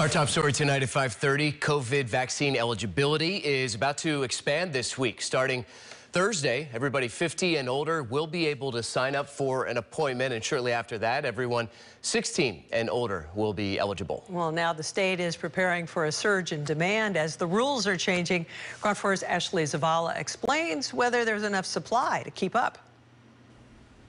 Our top story tonight at 5:30, COVID vaccine eligibility is about to expand this week. Starting Thursday, everybody 50 and older will be able to sign up for an appointment, and shortly after that, everyone 16 and older will be eligible. Well, now the state is preparing for a surge in demand as the rules are changing. KRON 4's Ashley Zavala explains whether there's enough supply to keep up.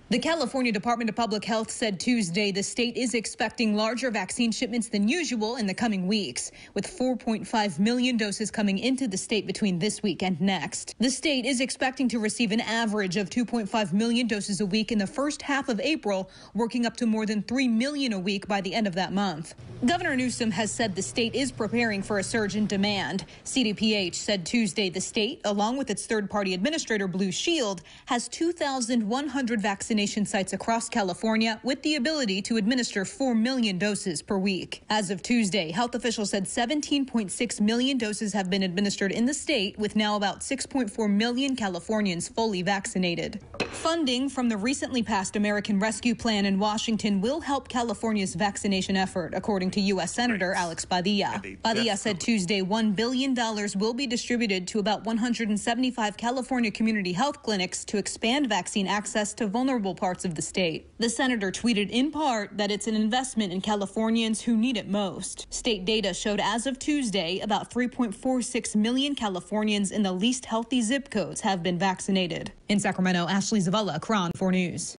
The California Department of Public Health said Tuesday the state is expecting larger vaccine shipments than usual in the coming weeks, with 4.5 million doses coming into the state between this week and next. The state is expecting to receive an average of 2.5 million doses a week in the first half of April, working up to more than 3 million a week by the end of that month. Governor Newsom has said the state is preparing for a surge in demand. CDPH said Tuesday the state, along with its third party administrator Blue Shield, has 2,100 vaccines vaccination sites across California with the ability to administer 4 million doses per week. As of Tuesday, health officials said 17.6 million doses have been administered in the state, with now about 6.4 million Californians fully vaccinated. Funding from the recently passed American Rescue Plan in Washington will help California's vaccination effort, according to U.S. Senator Alex Padilla. Padilla said Tuesday $1 billion will be distributed to about 175 California community health clinics to expand vaccine access to vulnerable parts of the state. The senator tweeted in part that it's an investment in Californians who need it most. State data showed as of Tuesday, about 3.46 million Californians in the least healthy zip codes have been vaccinated. In Sacramento, Ashley Zavala, KRON 4 News.